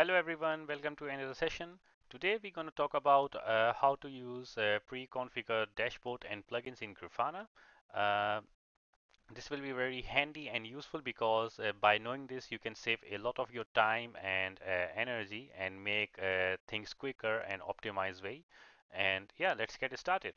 Hello everyone, welcome to another session. Today we're going to talk about uh, how to use uh, pre-configured dashboard and plugins in Grafana. Uh, this will be very handy and useful because uh, by knowing this you can save a lot of your time and uh, energy and make uh, things quicker and optimized way. And yeah, let's get started.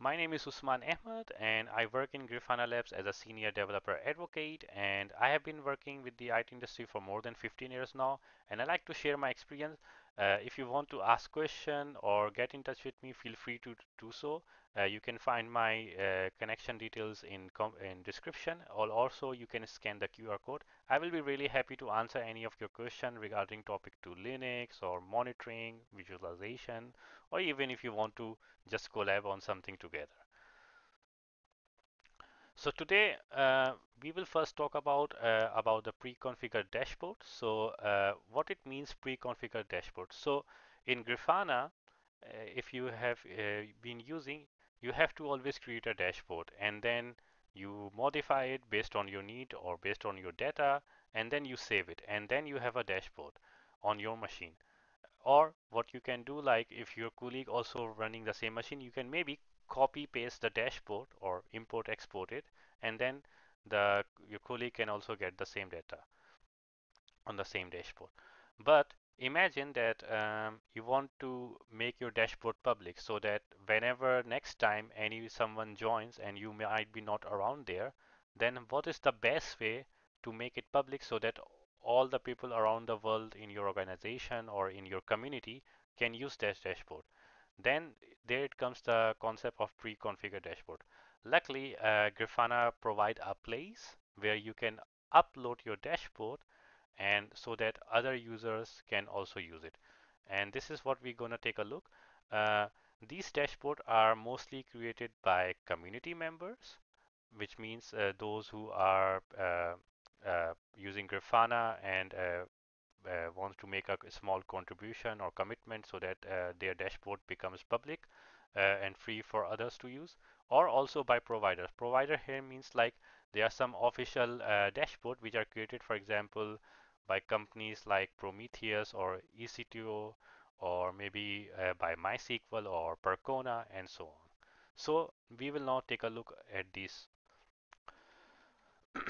My name is Usman Ahmed and I work in Grafana Labs as a senior developer advocate and I have been working with the IT industry for more than 15 years now and I like to share my experience. Uh, if you want to ask question or get in touch with me, feel free to do so. Uh, you can find my uh, connection details in, in description or also you can scan the QR code. I will be really happy to answer any of your question regarding topic to Linux or monitoring, visualization, or even if you want to just collab on something together. So today uh, we will first talk about uh, about the pre-configured dashboard. So uh, what it means pre-configured dashboard. So in Grafana, uh, if you have uh, been using, you have to always create a dashboard and then you modify it based on your need or based on your data and then you save it and then you have a dashboard on your machine. Or what you can do, like if your colleague also running the same machine, you can maybe copy paste the dashboard or import export it, and then the your colleague can also get the same data on the same dashboard. But imagine that um, you want to make your dashboard public so that whenever next time any someone joins and you might be not around there, then what is the best way to make it public so that all the people around the world in your organization or in your community can use this dashboard. Then there it comes the concept of pre-configured dashboard. Luckily, uh, Grafana provide a place where you can upload your dashboard and so that other users can also use it. And this is what we're going to take a look. Uh, these dashboards are mostly created by community members, which means uh, those who are uh, uh, using Grafana and uh, uh, wants to make a small contribution or commitment so that uh, their dashboard becomes public uh, and free for others to use or also by providers. Provider here means like there are some official uh, dashboard which are created for example by companies like Prometheus or EC2 or maybe uh, by MySQL or Percona and so on. So we will now take a look at these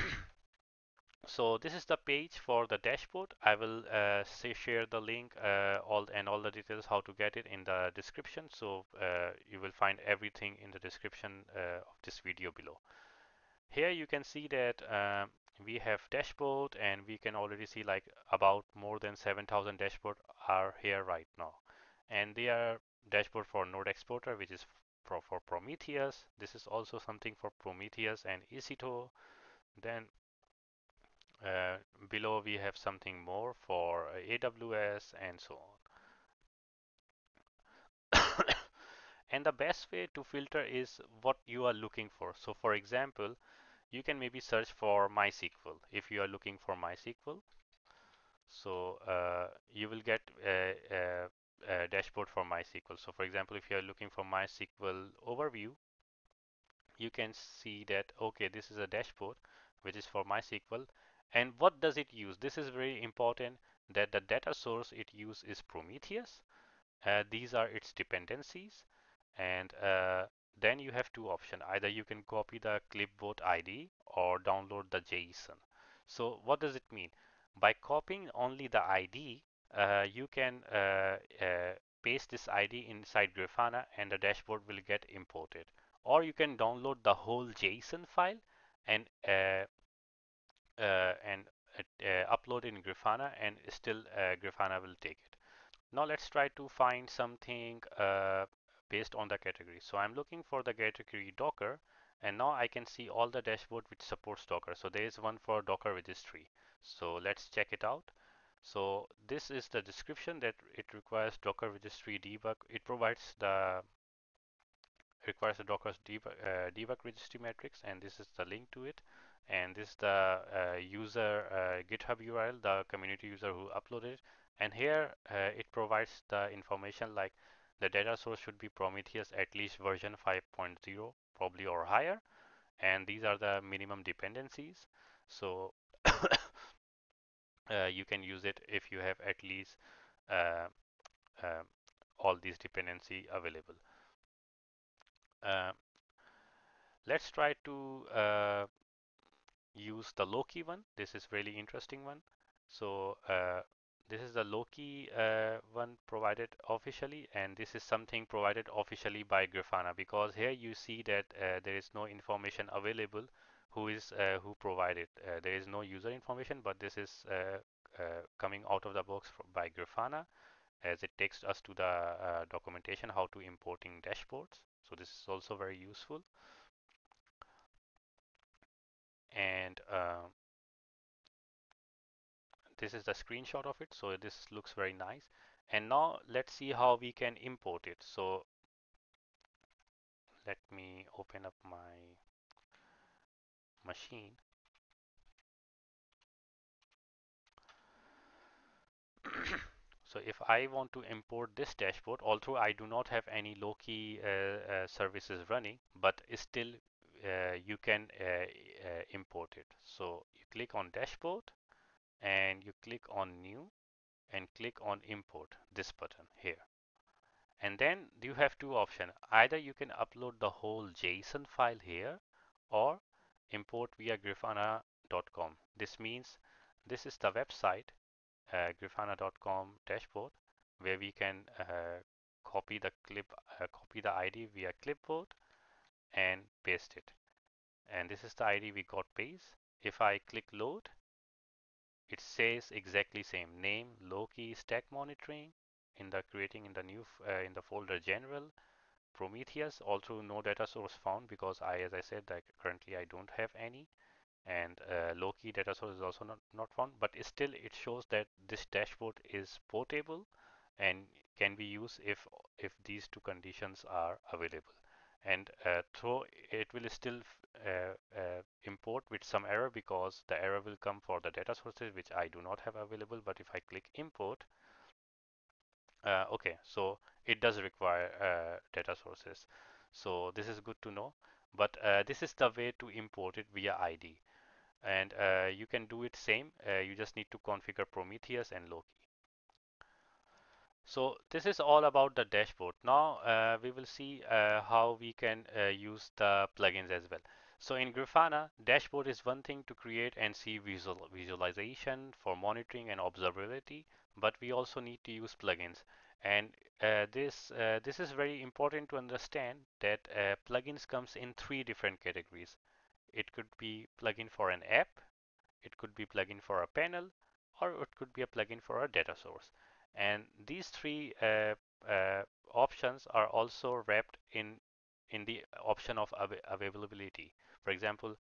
So this is the page for the dashboard. I will uh, say share the link uh, all and all the details how to get it in the description. So uh, you will find everything in the description uh, of this video below. Here you can see that um, we have dashboard and we can already see like about more than 7,000 dashboard are here right now. And they are dashboard for Node Exporter, which is for, for Prometheus. This is also something for Prometheus and EC2. Then uh, below we have something more for AWS and so on. and the best way to filter is what you are looking for. So for example, you can maybe search for MySQL if you are looking for MySQL. So uh, you will get a, a, a, dashboard for MySQL. So for example, if you are looking for MySQL overview, you can see that, okay, this is a dashboard which is for MySQL and what does it use? This is very important that the data source it uses is Prometheus. Uh, these are its dependencies. And uh, then you have two options. Either you can copy the clipboard ID or download the JSON. So what does it mean? By copying only the ID, uh, you can uh, uh, paste this ID inside Grafana and the dashboard will get imported. Or you can download the whole JSON file and uh, uh, and uh, upload in Grafana and still Grafana will take it. Now let's try to find something based on the category. So I'm looking for the category Docker and now I can see all the dashboard which supports Docker. So there is one for Docker registry. So let's check it out. So this is the description that it requires Docker registry debug. It provides the requires a Docker debug, uh, debug registry matrix and this is the link to it and this is the uh, user uh, GitHub URL, the community user who uploaded it. And here uh, it provides the information like the data source should be Prometheus at least version 5.0 probably or higher. And these are the minimum dependencies. So uh, you can use it if you have at least uh, uh, all these dependency available. Uh, let's try to uh, use the Loki one. This is really interesting one. So uh, this is the Loki uh, one provided officially, and this is something provided officially by Grafana because here you see that uh, there is no information available who is uh, who provided. Uh, there is no user information, but this is uh, uh, coming out of the box by Grafana as it takes us to the documentation how to importing dashboards. So this is also very useful and uh, this is the screenshot of it so this looks very nice. And now let's see how we can import it. So let me open up my machine. So if I want to import this dashboard although I do not have any Loki uh, uh, services running but still uh, you can uh, uh, import it. So you click on dashboard and you click on new and click on import this button here. And then you have two options either you can upload the whole JSON file here or import via grafana.com this means this is the website uh, grafana.com dashboard where we can uh, copy the clip uh, copy the ID via clipboard and paste it. And this is the ID we got paste if I click load it says exactly same name Loki stack monitoring in the creating in the new uh, in the folder general. Prometheus also no data source found because I as I said that currently I don't have any. And uh, Loki data source is also not, not found but still it shows that this dashboard is portable and can be used if if these two conditions are available and uh, it will still uh, uh, import with some error because the error will come for the data sources which I do not have available but if I click import uh, okay so it does require uh, data sources. So this is good to know but uh, this is the way to import it via ID and you can do it same you just need to configure Prometheus and Loki so this is all about the dashboard. Now uh, we will see uh, how we can uh, use the plugins as well. So in Grafana, dashboard is one thing to create and see visual visualization for monitoring and observability, but we also need to use plugins. And uh, this uh, this is very important to understand that uh, plugins comes in three different categories. It could be plugin for an app, it could be plugin for a panel, or it could be a plugin for a data source. And these three uh, uh, options are also wrapped in in the option of av availability. For example,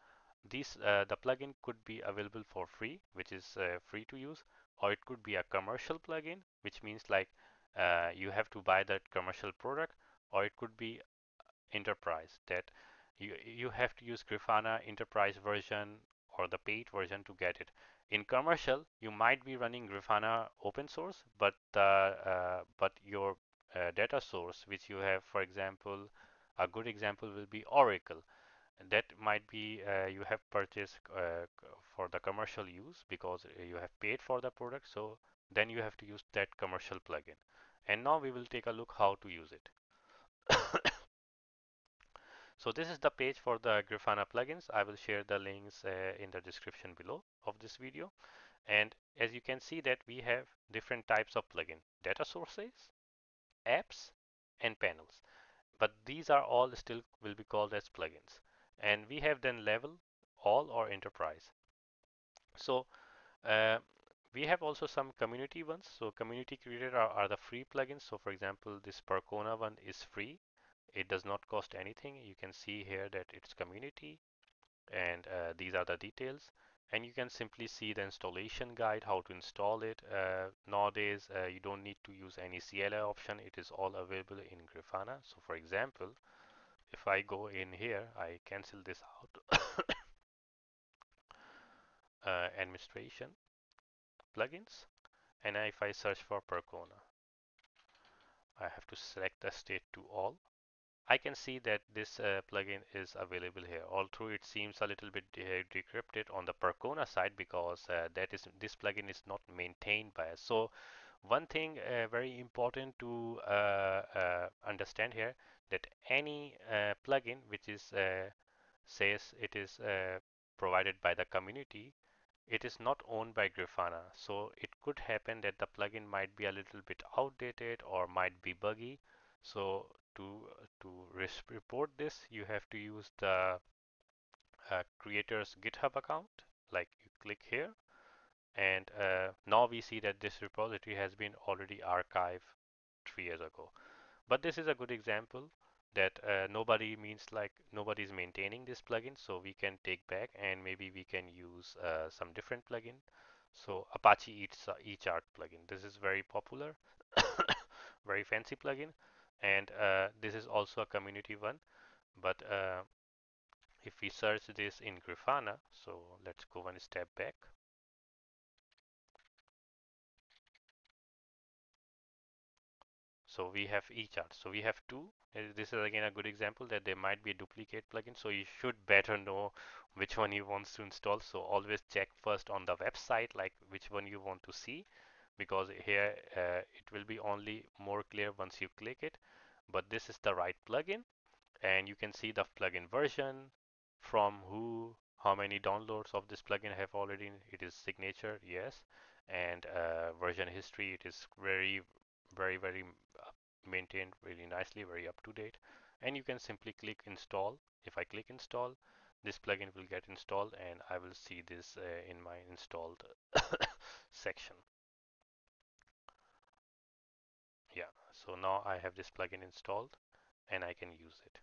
these uh, the plugin could be available for free, which is free to use, or it could be a commercial plugin, which means like uh, you have to buy that commercial product, or it could be enterprise that you you have to use Grafana enterprise version or the paid version to get it. In commercial, you might be running Grafana open source, but uh, but your uh, data source, which you have, for example, a good example will be Oracle. That might be uh, you have purchased uh, for the commercial use because you have paid for the product. So then you have to use that commercial plugin. And now we will take a look how to use it. So this is the page for the Grafana plugins. I will share the links uh, in the description below of this video. And as you can see that we have different types of plugin, data sources, apps, and panels. But these are all still will be called as plugins. And we have then level, all or enterprise. So uh, we have also some community ones. So community created are, are the free plugins. So for example, this Percona one is free it does not cost anything. You can see here that it's community and uh, these are the details. And you can simply see the installation guide, how to install it. Uh, nowadays, uh, you don't need to use any CLI option. It is all available in Grafana. So for example, if I go in here, I cancel this out. Uh, administration, plugins, and if I search for Percona, I have to select the state to all I can see that this uh, plugin is available here. Although it seems a little bit de decrypted on the Percona side because uh, that is this plugin is not maintained by us. So one thing uh, very important to uh, uh, understand here that any uh, plugin which is says it is provided by the community it is not owned by Grafana. So it could happen that the plugin might be a little bit outdated or might be buggy. So to to report this, you have to use the uh, creator's GitHub account. Like you click here, and uh, now we see that this repository has been already archived three years ago. But this is a good example that uh, nobody means like nobody is maintaining this plugin so we can take back and maybe we can use uh, some different plugin so Apache eChart plugin this is very popular very fancy plugin and uh, this is also a community one but uh, if we search this in Grafana so let's go one step back So we have eChart. So we have two. Uh, this is again a good example that there might be a duplicate plugin. So you should better know which one you want to install. So always check first on the website, like which one you want to see, because here uh, it will be only more clear once you click it. But this is the right plugin and you can see the plugin version from who, how many downloads of this plugin have already, it is signature, yes. And uh, version history, it is very, very, very maintained really nicely, very up to date. And you can simply click install. If I click install, this plugin will get installed and I will see this uh, in my installed section. So now I have this plugin installed and I can use it.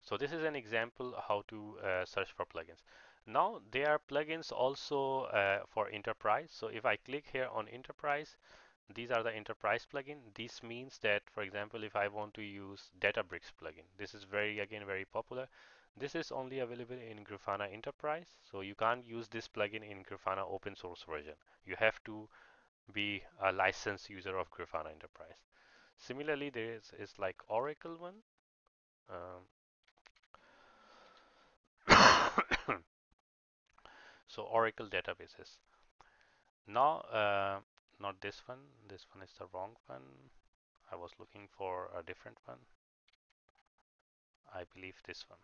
So this is an example how to uh, search for plugins. Now there are plugins also uh, for enterprise. So if I click here on enterprise, these are the enterprise plugin. This means that, for example, if I want to use Databricks plugin, this is very, again, very popular. This is only available in Grafana Enterprise, so you can't use this plugin in Grafana open source version. You have to be a licensed user of Grafana Enterprise. Similarly, there is, is like Oracle one. Um, so Oracle databases. Now, uh, not this one. This one is the wrong one. I was looking for a different one. I believe this one.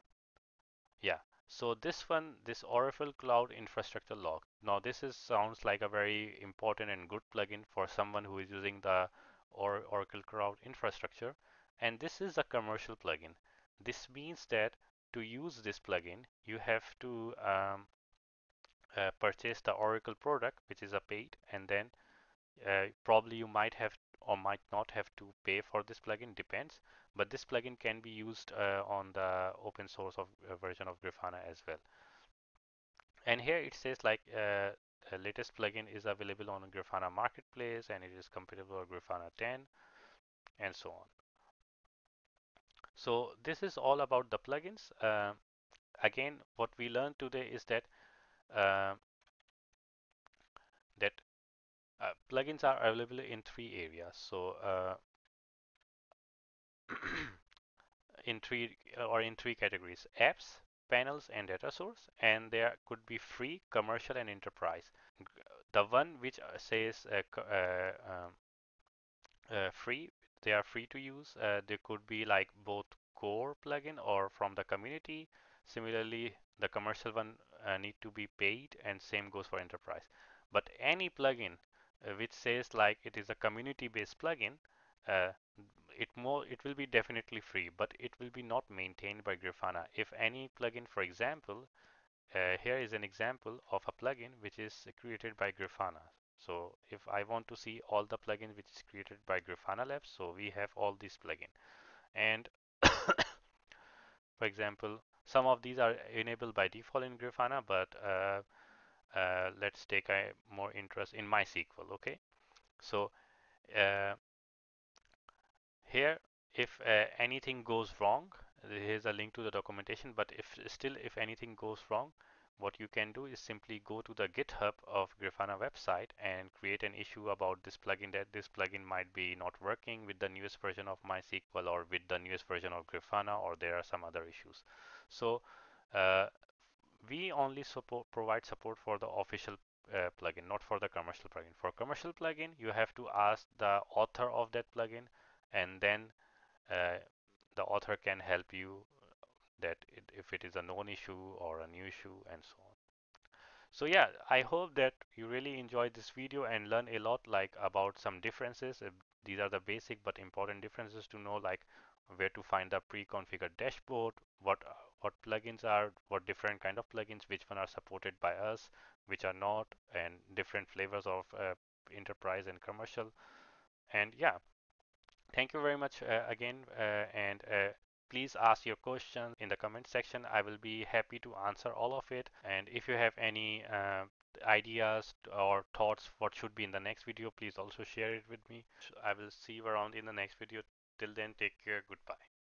Yeah. So this one, this Oracle Cloud Infrastructure Log. Now this is sounds like a very important and good plugin for someone who is using the or Oracle Cloud Infrastructure. And this is a commercial plugin. This means that to use this plugin, you have to um, uh, purchase the Oracle product, which is a paid, and then uh, probably you might have or might not have to pay for this plugin depends but this plugin can be used uh, on the open source of uh, version of Grafana as well. And here it says like uh, the latest plugin is available on Grafana marketplace and it is compatible with Grafana 10 and so on. So this is all about the plugins. Uh, again what we learned today is that uh, that uh, plugins are available in three areas. So uh, in three uh, or in three categories: apps, panels, and data source. And there could be free, commercial, and enterprise. The one which uh, says uh, um, free, they are free to use. they could be like both core plugin or from the community. Similarly, the commercial one uh, need to be paid and same goes for enterprise. But any plugin uh, which says like it is a community-based plugin, uh, it more it will be definitely free, but it will be not maintained by Grafana. If any plugin, for example, uh, here is an example of a plugin which is created by Grafana. So if I want to see all the plugins which is created by Grafana Labs, so we have all these plugin. And for example, some of these are enabled by default in Grafana, but uh, uh, let's take a more interest in MySQL. Okay, so uh, here, if uh, anything goes wrong, here's a link to the documentation. But if still, if anything goes wrong, what you can do is simply go to the GitHub of Grafana website and create an issue about this plugin that this plugin might be not working with the newest version of MySQL or with the newest version of Grafana or there are some other issues. So uh, we only support, provide support for the official uh, plugin, not for the commercial plugin. For commercial plugin, you have to ask the author of that plugin and then uh, the author can help you that it, if it is a known issue or a new issue and so on. So yeah, I hope that you really enjoyed this video and learn a lot like about some differences. These are the basic but important differences to know like where to find the pre-configured dashboard, what what plugins are, what different kind of plugins, which one are supported by us, which are not, and different flavors of uh, enterprise and commercial. And yeah, thank you very much uh, again, uh, and uh, please ask your questions in the comment section. I will be happy to answer all of it. And if you have any uh, ideas or thoughts what should be in the next video, please also share it with me. I will see you around in the next video. Till then, take care. Goodbye.